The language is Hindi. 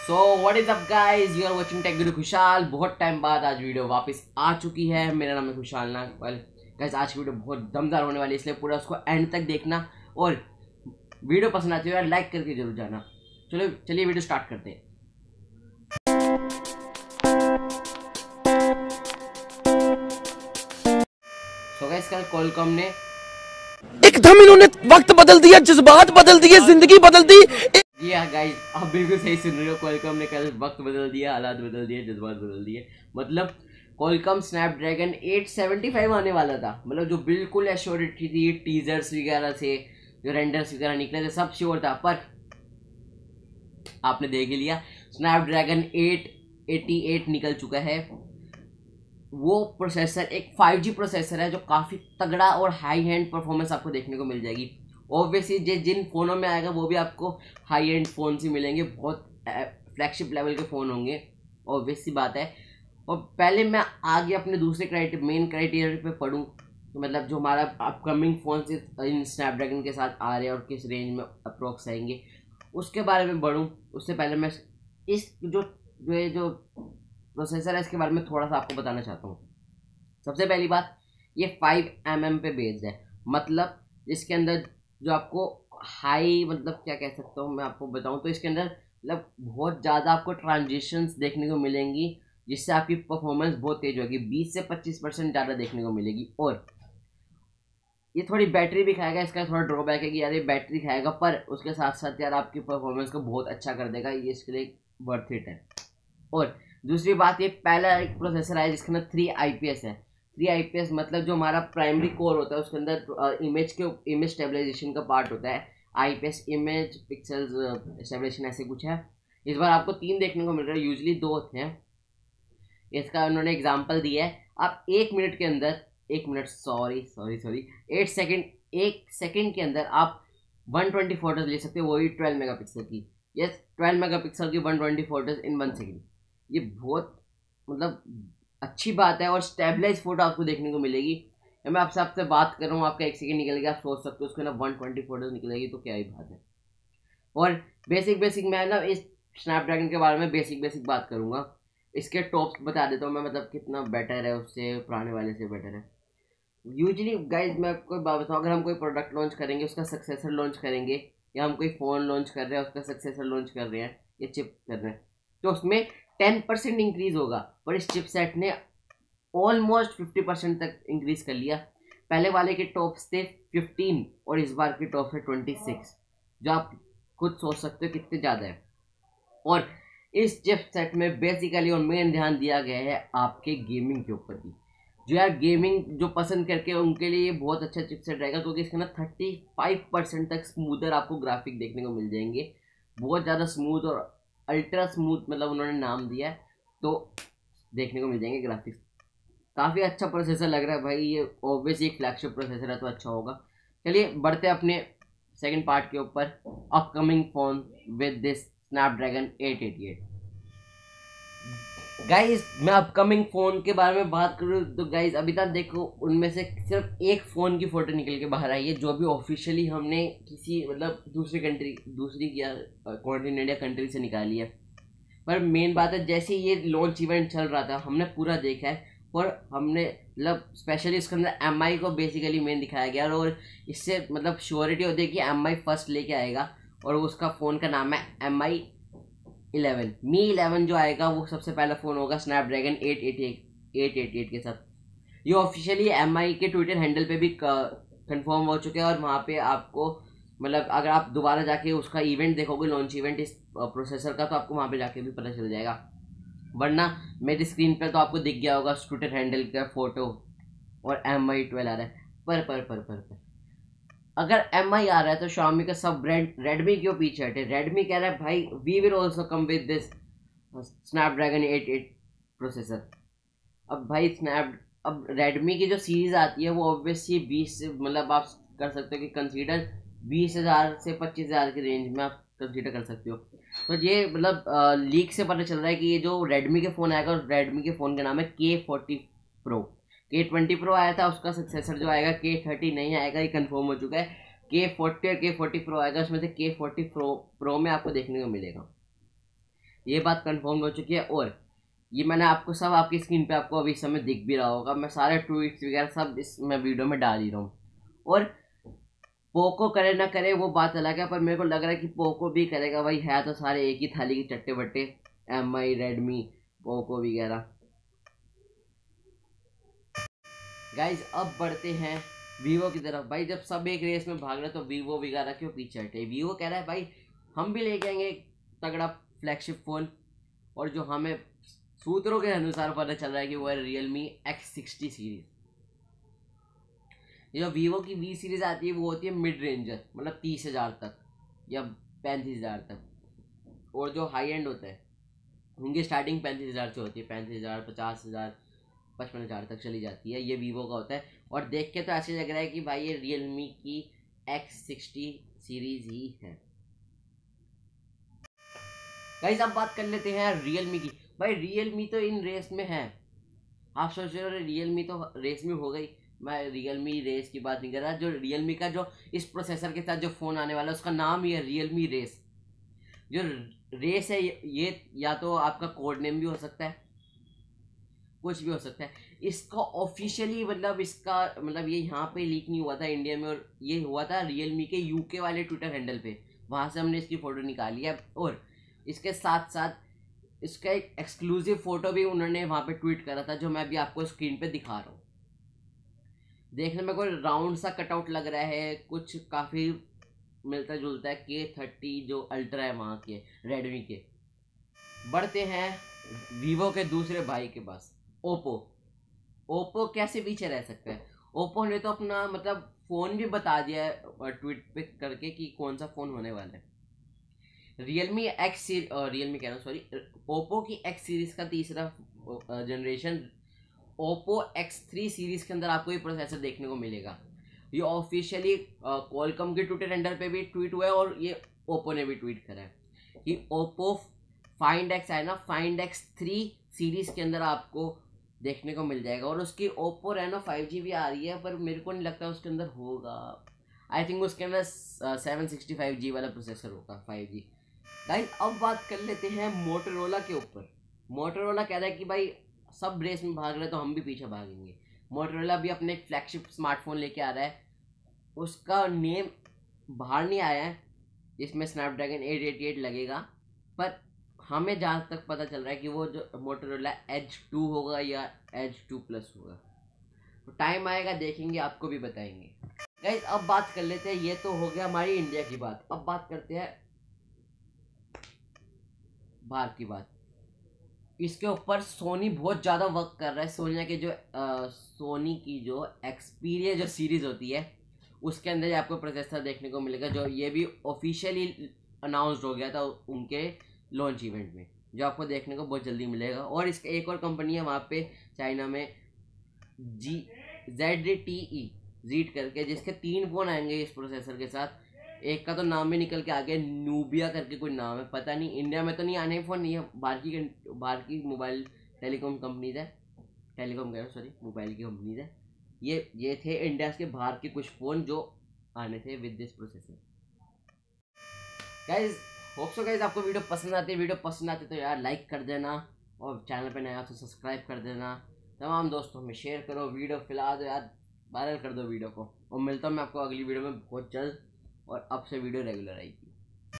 So what is up guys you are watching tech guru Khushal बहुत टाइम बाद आज वीडियो वापस आ चुकी है। मेरा नाम है खुशाल नागपाल गाइस आज की वीडियो बहुत दमदार होने वाली है, इसलिए पूरा उसको एंड तक देखना और वीडियो पसंद आती है लाइक करके ज़रूर जाना। चलो, चलिए वीडियो स्टार्ट करते हैं। सो गाइस कल कॉलकॉम ने एकदम इन्होंने वक्त बदल दिया, जज्बात बदल दिए, ज़िंदगी बदल दी। हाँ गाइस आप बिल्कुल सही सुन रहे हो। कॉलकॉम ने कल वक्त बदल दिया, हालात बदल दिए, जज्बात बदल दिए। मतलब कॉलकॉम स्नैपड्रैगन 875 आने वाला था। मतलब जो बिल्कुल एश्योरिटी थी टीजर्स वगैरह से जो रेंडर्स वगैरह निकले थे, सब श्योर था। पर आपने देख ही लिया स्नैपड्रैगन 888 निकल चुका है। वो प्रोसेसर एक 5G प्रोसेसर है, जो काफ़ी तगड़ा और हाई हैंड परफॉर्मेंस आपको देखने को मिल जाएगी। ऑब्वियसली जे, जिन फ़ोनों में आएगा, वो भी आपको हाई एंड फ़ोन ही मिलेंगे, बहुत फ्लैगशिप लेवल के फ़ोन होंगे ऑब्वियस सी बात है। और पहले मैं आगे अपने दूसरे क्राइटेरिया मेन क्राइटेरिया पे पढ़ूँ तो मतलब जो हमारा अपकमिंग फ़ोन से इन स्नैपड्रैगन के साथ आ रहे हैं और किस रेंज में अप्रोक्स आएँगे, उसके बारे में बढ़ूँ उससे पहले मैं इस जो जो ये जो प्रोसेसर है, इसके बारे में थोड़ा सा आपको बताना चाहता हूँ। सबसे पहली बात, ये फाइव एम एम पे बेस्ड है मतलब इसके अंदर जो आपको हाई मतलब क्या कह सकता हूँ मैं आपको बताऊँ तो इसके अंदर मतलब बहुत ज़्यादा आपको ट्रांजिशंस देखने को मिलेंगी, जिससे आपकी परफॉर्मेंस बहुत तेज होगी, बीस से पच्चीस परसेंट ज़्यादा देखने को मिलेगी। और ये थोड़ी बैटरी भी खाएगा, इसका थोड़ा ड्रॉबैक है कि यार ये बैटरी खाएगा, पर उसके साथ साथ यार आपकी परफॉर्मेंस को बहुत अच्छा कर देगा, ये इसके लिए वर्थ इट है। और दूसरी बात, ये पहला एक प्रोसेसर है जिसके अंदर थ्री आई है। थ्री आई मतलब जो हमारा प्राइमरी कोर होता है उसके अंदर इमेज के इमेज स्टेबलाइजेशन का पार्ट होता है। आईपीएस इमेज पिक्सल्स स्टेबलाइजेशन ऐसे कुछ है। इस बार आपको तीन देखने को मिल रहा है यूजली दो होते हैं। इसका उन्होंने एग्ज़ाम्पल दिया है। आप एक मिनट के अंदर एक minute sorry sorry sorry at second एक सेकेंड के अंदर आप वन ट्वेंटी फ़ोटोज़ ले सकते हो वही ट्वेल्व मेगा पिक्सल की। यस ट्वेल्व मेगा पिक्सल की one twenty photos in one second ये बहुत मतलब अच्छी बात है और स्टेबलाइज फ़ोटो आपको देखने को मिलेगी। मैं आपसे आपसे बात कर रहा हूँ, आपका एक सेकेंड निकलेगा आप सोच सकते हो उसके ना वन ट्वेंटी फ़ोटोज़ निकलेगी तो क्या ही बात है। और बेसिक बेसिक मैं ना इस स्नैपड्रैगन के बारे में बेसिक बेसिक बात करूँगा। इसके टॉप्स बता देता हूँ मैं मतलब कितना बेटर है उससे, पुराने वाले से बेटर है। यूजली गाइज़ मैं कोई बात बताऊँ, अगर हम कोई प्रोडक्ट लॉन्च करेंगे, उसका सक्सेसर लॉन्च करेंगे, या हम कोई फ़ोन लॉन्च कर रहे हैं, उसका सक्सेसर लॉन्च कर रहे हैं, या चिप कर रहे हैं तो उसमें टेन परसेंट इंक्रीज होगा। पर इस चिपसेट ने ऑलमोस्ट फिफ्टी परसेंट तक इंक्रीज कर लिया। पहले वाले के टॉप्स थे फिफ्टीन और इस बार के टॉप है ट्वेंटी सिक्स जो आप खुद सोच सकते हो कितने ज़्यादा है। और इस चिप सेट में बेसिकली और मेन ध्यान दिया गया है आपके गेमिंग के ऊपर भी। जो यार गेमिंग जो पसंद करके उनके लिए ये बहुत अच्छा चिप सेट रहेगा, क्योंकि इसके अंदर थर्टी फाइव परसेंट तक स्मूदर आपको ग्राफिक देखने को मिल जाएँगे। बहुत ज़्यादा स्मूथ और अल्ट्रा स्मूथ मतलब उन्होंने नाम दिया है तो देखने को मिल जाएँगे ग्राफिक्स काफ़ी अच्छा प्रोसेसर लग रहा है भाई, ये ऑब्वियसली एक फ्लैगशिप प्रोसेसर है तो अच्छा होगा। चलिए, बढ़ते अपने सेकंड पार्ट के ऊपर upcoming phone with this Snapdragon 888 guys मैं अपकमिंग फ़ोन के बारे में बात करूँ तो गाइज़ अभी तक देखो, उनमें से सिर्फ़ एक फ़ोन की फ़ोटो निकल के बाहर आई है, जो भी ऑफिशियली हमने किसी मतलब दूसरी कंट्री दूसरी या कॉन्टिनेंट या कंट्री से निकाली है। पर मेन बात है, जैसे ये लॉन्च इवेंट चल रहा था, हमने पूरा देखा है, और हमने मतलब स्पेशली इसके अंदर एमआई को बेसिकली मेन दिखाया गया और इससे मतलब श्योरिटी होती है कि एमआई फ़र्स्ट लेके आएगा, और उसका फ़ोन का नाम है M I eleven. Mi eleven जो आएगा, वो सबसे पहला फ़ोन होगा Snapdragon eight eight eight eight eight के साथ। ये ऑफिशियली एम आई के ट्विटर हैंडल पे भी कंफर्म हो चुके हैं और वहाँ पे आपको मतलब अगर आप दोबारा जाके उसका इवेंट देखोगे लॉन्च इवेंट इस प्रोसेसर का तो आपको वहाँ पे जाके भी पता चल जाएगा। वरना मेरी स्क्रीन पर तो आपको दिख गया होगा ट्विटर हैंडल का फ़ोटो और एम आई ट्वेल्व आ रहा है। पर पर पर पर पर। अगर एम आई आ रहा है तो शामी का सब ब्रांड रेडमी क्यों पीछे हटे? रेडमी कह रहा है, भाई we will also come with this Snapdragon eight eight processor अब भाई स्नैप अब रेडमी की जो सीरीज़ आती है, वो ऑब्वियसली बीस से मतलब आप कर सकते हो कि कंसीडर बीस हज़ार से पच्चीस हज़ार की रेंज में आप कंसीडर कर सकते हो। तो ये मतलब लीक से पता चल रहा है कि ये जो रेडमी के फ़ोन आएगा रेडमी के फ़ोन का नाम है K forty pro K twenty pro आया था, उसका सक्सेसर जो आएगा के थर्टी नहीं आएगा, ये कंफर्म हो चुका है। के फोर्टी और के फोर्टी प्रो आएगा, उसमें से के फोर्टी प्रो प्रो में आपको देखने को मिलेगा। ये बात कंफर्म हो चुकी है और ये मैंने आपको, सब आपकी स्क्रीन पे आपको अभी समय दिख भी रहा होगा। मैं सारे ट्वीट्स वगैरह सब इस, मैं वीडियो में डाल ही रहा हूँ। और पोको करे ना करे, वो बात अलग है, पर मेरे को लग रहा है कि पोको भी करेगा। भाई, है तो सारे एक ही थाली के चट्टे बट्टे एम आई रेडमी पोको वगैरह। गाइज़ अब बढ़ते हैं वीवो की तरफ़। भाई, जब सब एक रेस में भाग रहे तो वीवो वगैरह क्यों पीछे हटे। वीवो कह रहा है, भाई, हम भी लेके आएँगे तगड़ा फ्लैगशिप फ़ोन और जो हमें सूत्रों के अनुसार पता चल रहा है कि वो है Realme X sixty series जो वीवो की वी सीरीज़ आती है, वो होती है मिड रेंजर मतलब तीस हज़ार तक या पैंतीस हज़ार तक। और जो हाई एंड होता है, उनकी स्टार्टिंग पैंतीस हज़ार से होती है। पैंतीस हज़ार, पचास हज़ार पचपन हज़ार तक चली जाती है, ये वीवो का होता है। और देख के तो ऐसे लग रहा है कि भाई ये रियल मी की एक्स सिक्सटी सीरीज़ ही है। भाई अब बात कर लेते हैं रियल मी की। भाई रियल मी तो इन रेस में है। आप सोच रहे हो रियल मी तो रेस में हो गई। मैं रियल मी रेस की बात नहीं कर रहा। जो रियल मी का जो इस प्रोसेसर के साथ जो फ़ोन आने वाला है, उसका नाम ही है रियल मी रेस जो रेस है ये, या तो आपका कोड नेम भी हो सकता है। कुछ भी हो सकता है। इसका ऑफिशियली मतलब इसका मतलब ये यहाँ पे लीक नहीं हुआ था इंडिया में और ये हुआ था रियल मी के यूके वाले ट्विटर हैंडल पे। वहाँ से हमने इसकी फ़ोटो निकाली है। और इसके साथ साथ इसका एक एक्सक्लूसिव फ़ोटो भी उन्होंने वहाँ पे ट्वीट करा था, जो मैं अभी आपको स्क्रीन पे दिखा रहा हूँ। देखने में कोई राउंड सा कटआउट लग रहा है, कुछ काफ़ी मिलता जुलता है के थर्टी जो अल्ट्रा है वहाँ के रेडमी के। बढ़ते हैं वीवो के दूसरे भाई के पास। ओप्पो। ओप्पो कैसे पीछे रह सकता है? ओप्पो ने तो अपना मतलब फ़ोन भी बता दिया है ट्वीट पे करके कि कौन सा फ़ोन होने वाला है। Realme X Realme कह रहा हूँ सॉरी ओप्पो की एक्स सीरीज़ का तीसरा generation Oppo X three series के अंदर आपको ये प्रोसेसर देखने को मिलेगा। ये ऑफिशियली कॉलकम के ट्विटर हैंडल पे भी ट्वीट हुआ है और ये ओप्पो ने भी ट्वीट करा है। कि ओप्पो फाइंड एक्स है ना? फाइंड एक्स थ्री सीरीज़ के अंदर आपको देखने को मिल जाएगा। और उसकी ओप्पो रेनो फाइव जी भी आ रही है, पर मेरे को नहीं लगता उसके अंदर होगा। आई थिंक उसके अंदर सेवन सिक्सटी फाइव जी वाला प्रोसेसर होगा फाइव जी गाइस अब बात कर लेते हैं मोटरोला के ऊपर। मोटरोला कह रहा है कि भाई, सब रेस में भाग रहे तो हम भी पीछे भागेंगे। मोटरोला भी अपने एक फ्लैगशिप स्मार्टफ़ोन लेके आ रहा है। उसका नेम बाहर नहीं आया है इसमें स्नैपड्रैगन एट एटी एट लगेगा। पर हमें जहाँ तक पता चल रहा है कि वो जो मोटरोला एच टू होगा या एच टू प्लस होगा। तो टाइम आएगा देखेंगे आपको भी बताएँगे। गाइज़ अब बात कर लेते हैं ये तो हो गया हमारी इंडिया की बात। अब बात करते हैं बाहर की बात। इसके ऊपर सोनी बहुत ज़्यादा वर्क कर रहा है। सोनिया के जो आ, सोनी की जो एक्सपीरिया जो सीरीज़ होती है उसके अंदर आपको प्रोसेसर देखने को मिलेगा जो ये भी ऑफिशियली अनाउंसड हो गया था उनके लॉन्च इवेंट में, जो आपको देखने को बहुत जल्दी मिलेगा। और इसका एक और कंपनी है वहाँ पे, चाइना में, जी जेड टी ई जीट करके, जिसके तीन फ़ोन आएँगे इस प्रोसेसर के साथ। एक का तो नाम भी निकल के आ गया नूबिया करके कोई नाम है, पता नहीं इंडिया में तो नहीं, आने फ़ोन नहीं है, बाहर की बाहर की मोबाइल टेलीकॉम कंपनीज़ है। टेलीकॉम कह सॉरी मोबाइल की कंपनीज़ है। ये ये थे इंडिया के बाहर के कुछ फ़ोन जो आने थे with this processor guys hope so guys आपको वीडियो पसंद आती है वीडियो पसंद आती है तो यार लाइक कर देना और चैनल पे नया तो सब्सक्राइब कर देना। तमाम दोस्तों में शेयर करो वीडियो फ़िलहाल दो यार वायरल कर दो वीडियो को। और मिलता हूँ मैं आपको अगली वीडियो में बहुत जल्द और अब से वीडियो रेगुलर आएगी।